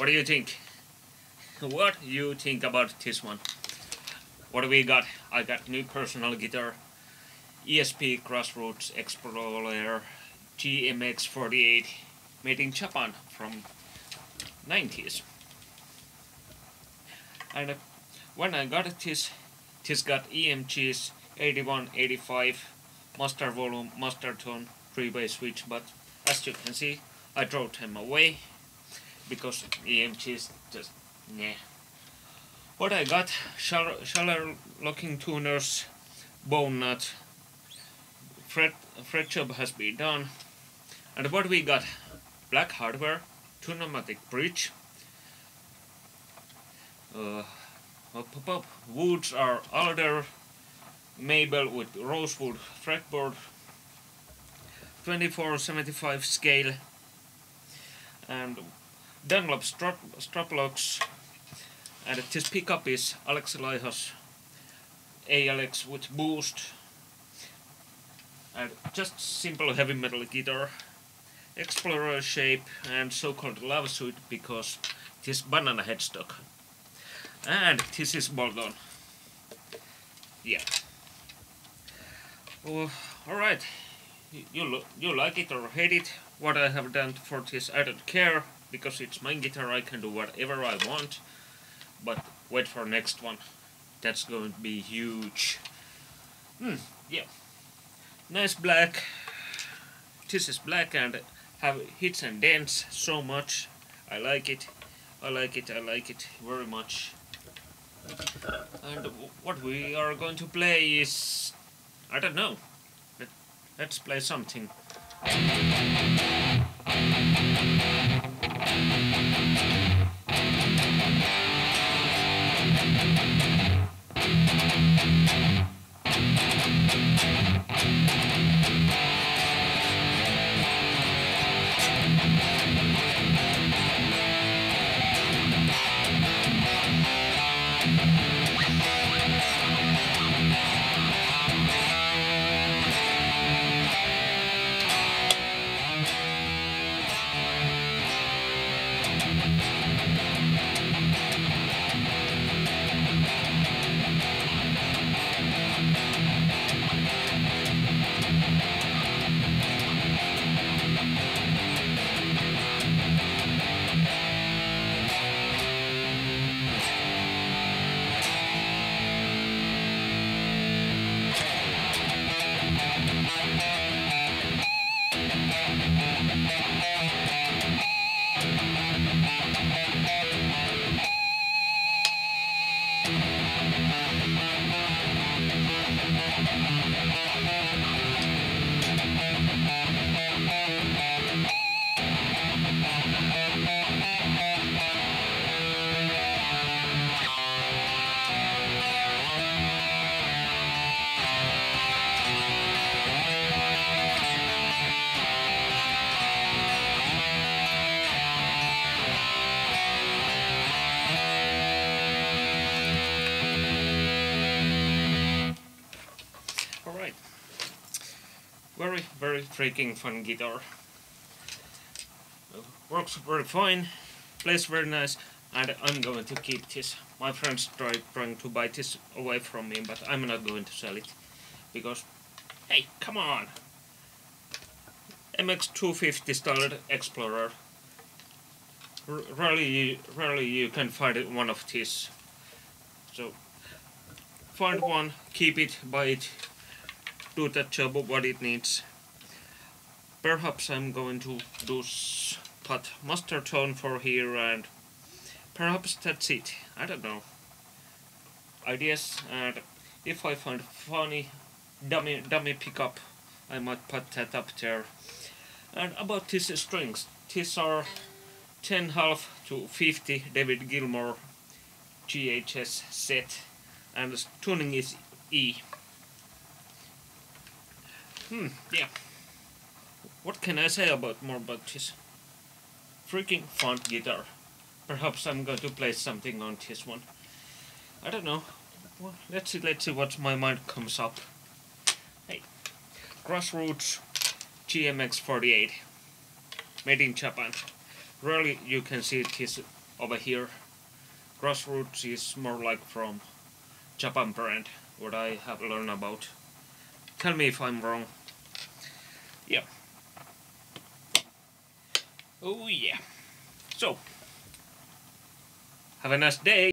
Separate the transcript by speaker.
Speaker 1: What do you think? What you think about this one? What do we got? I got new personal guitar, ESP Grassroots Explorer GMX48, made in Japan from 90s. And uh, when I got this, this got EMGs 81, 85, master volume, master tone, three-way switch, but as you can see, I threw them away because EMGs just nah. What I got, Schaller locking tuners, bone nut, fret, fret job has been done, and what we got, black hardware, Tune-o-matic bridge, uh, up, up, up. woods are alder, maple with rosewood fretboard, 2475 scale, and Dunlop strap, strap locks and this pickup is Alexi Laihos ALX with boost and just simple heavy metal guitar explorer shape and so-called love suit because this banana headstock. And this is bolt on. Yeah. Oh, alright you, you, you like it or hate it what I have done for this I don't care because it's my guitar I can do whatever I want. But wait for next one. That's going to be huge. Hmm yeah. Nice black. This is black and have hits and dents so much. I like it. I like it. I like it very much. And what we are going to play is I don't know. Let, let's play something very very freaking fun guitar. Works very fine plays very nice and I'm going to keep this. My friends tried trying to buy this away from me but I'm not going to sell it because hey come on. MX250 styled Explorer. R rarely, rarely you can find one of these. So find one keep it buy it do that job of what it needs. Perhaps I'm going to do put master tone for here and perhaps that's it. I don't know. Ideas and if I find funny dummy dummy pickup I might put that up there. And about these strings, these are 10 half to 50 David Gilmour GHS set and the tuning is E. Hmm, yeah. What can I say about more this? Freaking fun guitar. Perhaps I'm going to play something on this one. I don't know. Well, let's see, let's see what my mind comes up. Hey, Grassroots GMX48. Made in Japan. Rarely you can see this over here. Grassroots is more like from Japan brand, what I have learned about. Tell me if I'm wrong. Yeah. Oh yeah. So, have a nice day.